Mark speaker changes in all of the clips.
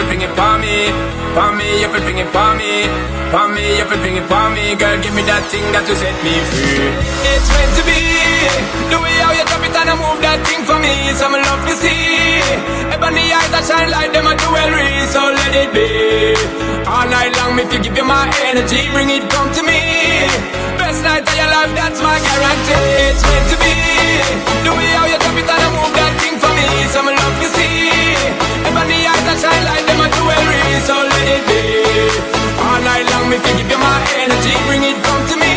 Speaker 1: everything it for me, for me, everything it for me, for me, everything it for me. Girl, give me that thing that you set me free. It's meant to be. The way how you drop it and I move that thing for me, some love to see. Ebony eyes that shine like them a jewelry, so let it be. All night long, if you give you my energy, bring it come to me. Best night of your life, that's my guarantee. It's meant to be. If you give you my energy, bring it come to me.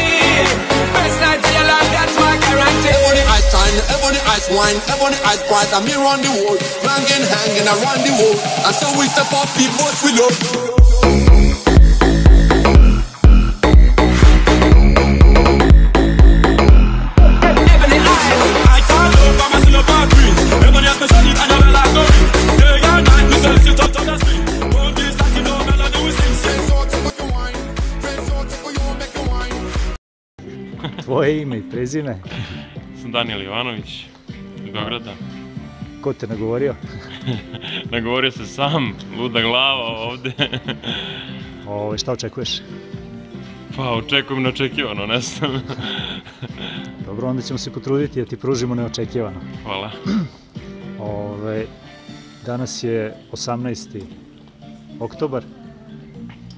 Speaker 1: Best night of your life, that's my guarantee.
Speaker 2: Ebony eyes shine, ebony eyes wine, ebony eyes bright, and me run the world, flanking, hanging around the world, and so we step up, people we love.
Speaker 3: Tvoje ime i prezime,
Speaker 4: sam Danijel Jovanović iz Beograda.
Speaker 3: ko te nagovorio?
Speaker 4: Nagovorio se sam, luda glava ovde.
Speaker 3: Ove, šta očekuješ?
Speaker 4: Pa očekujem neočekivano, ne znam.
Speaker 3: Dobro, onda ćemo se potruditi da ti pružimo neočekivano.
Speaker 4: Hvala.
Speaker 3: Ove, danas je 18. oktobar,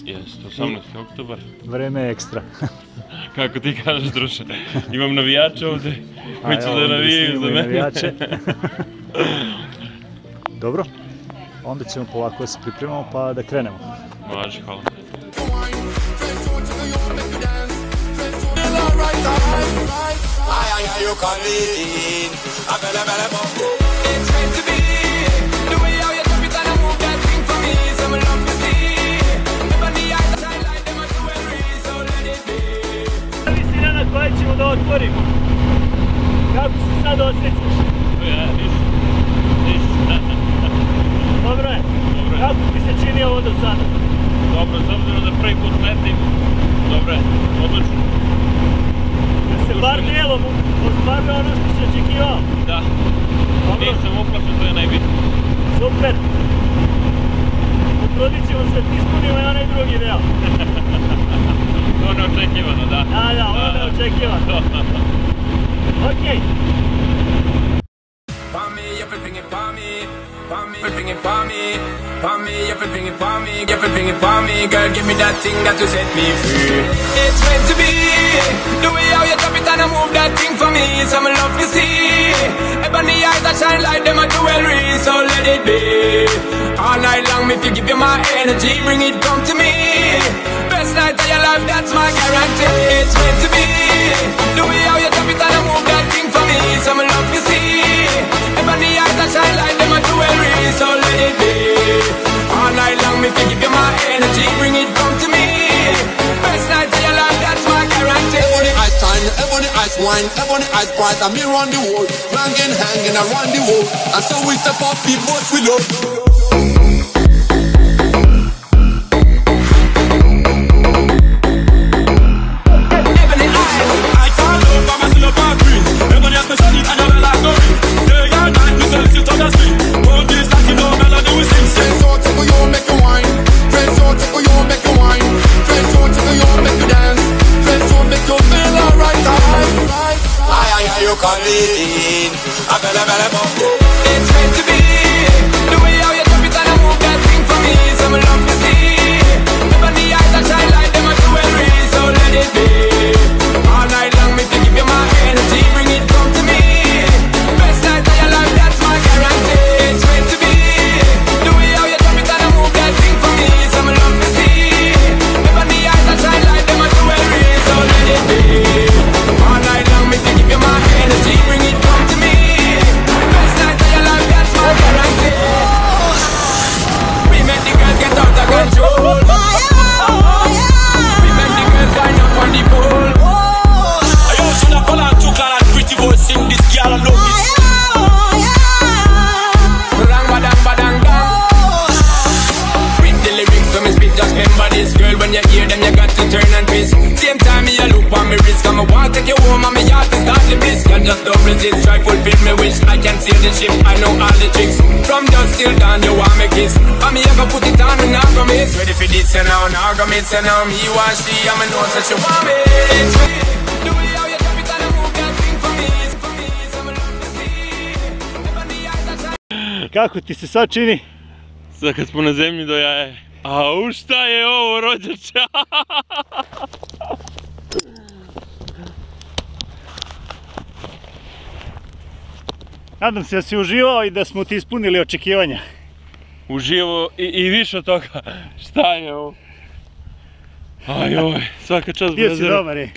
Speaker 4: Jeste, 18. oktobar.
Speaker 3: vreme je ekstra.
Speaker 4: Kako ti kažeš, druže? Imam navijače ovde koji će da navijaju za mene.
Speaker 3: Dobro, onda ćemo polako da se pripremamo pa da krenemo.
Speaker 4: Može, hvala.
Speaker 2: Feel alright, alright. I, I, I, you can lean. I better, better bump.
Speaker 1: It's meant to be. The way how you drop it and I move that thing for me, some love
Speaker 5: kojoj ćemo da otvorimo. Kako se sad osjećaš?
Speaker 4: Ja, ništa. Ništa.
Speaker 5: Dobro je.
Speaker 4: Dobro je.
Speaker 5: Kako ti se čini ovo do sada?
Speaker 4: Dobro, s obzirom da prvi put letim. Dobro je, odlično.
Speaker 5: Da se bar dijelom ostvario ono što si očekivao?
Speaker 4: Da,
Speaker 5: Dobro,
Speaker 4: nisam uplašen, to je najbitnije.
Speaker 5: super. Potrudit ćemo se ispunimo i deo.
Speaker 4: To neočekivano, da.
Speaker 5: Da, da, ovo ne očekivam. Okej.
Speaker 1: For me, everything it for me. For me, everything it for me. For me, everything it for me. Everything it for me. Girl, give me that thing that you set me free. It's meant to be. The way how you drop it and I move that thing for me. Some love to see. Ebony eyes that shine like them a jewelry. So let it be. All night long, if you give you my energy, bring it come to me. Night of your life, that's my guarantee. It's meant to be. The way how you drop it and I move that thing for me. Some love to see. Ebony eyes that shine like them a jewelry, so let it be. All night long, you give you my energy, bring it come to me. Best night of your life, that's my guarantee.
Speaker 2: Ebony eyes shine, ebony eyes wine, ebony eyes bright, and me run the world, flanking, hanging around the world, and so we step up, people we love.
Speaker 6: You
Speaker 2: can lean. I better, better bump.
Speaker 1: It's meant to be. you hear them, you got to turn and twist. Same time, me a loop on me wrist. Come, I want to take you home, and me heart to start the bliss. Can just don't resist, try fulfill me wish. I can see the ship, I know all the tricks. From dusk till dawn, you want me kiss. I me ever put it on, and I go. Ready for this, and now, now go miss, and now me watch the, I'm a know such you want me.
Speaker 5: Kako ti se sad čini?
Speaker 4: Sad kad smo na zemlji do jaja A u šta je ovo rođače?
Speaker 5: Nadam se da si uživao i da smo ti ispunili očekivanja.
Speaker 4: Uživo i, i više od toga. Šta je ovo? Aj oj, svaka čast
Speaker 5: Bio si dobar, ej.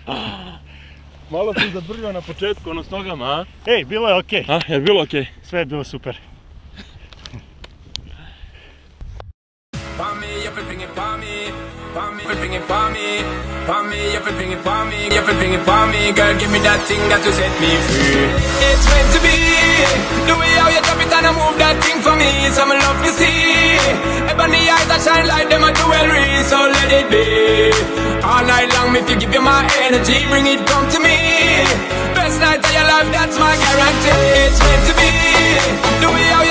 Speaker 4: Malo sam zabrljao na početku, ono s nogama, a?
Speaker 5: Ej, bilo je okej.
Speaker 4: A, je bilo okej?
Speaker 5: Sve je bilo super.
Speaker 1: Everything it pa me. Pa me, everything it pa me. Everything it pa me. Girl, give me that thing that will set me free. It's meant to be. The way how you drop it and I move that thing for me. Some love to see. Ebony eyes that shine like them a jewelry. So let it be. All night long, if you give you my energy, bring it come to me. Best night of your life, that's my guarantee. It's meant to be. The way how you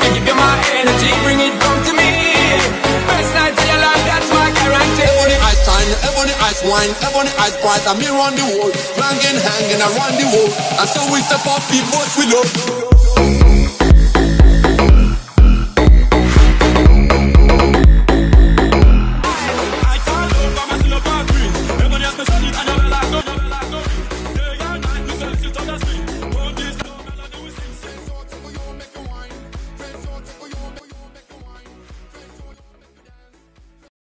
Speaker 1: night you my energy, bring it come to me. Best night of your life, that's my guarantee.
Speaker 2: Ebony ice shine, ebony ice wine, ebony ice bright, I'm here on the world. Hanging, hanging around the world. And so we step up, people, we love.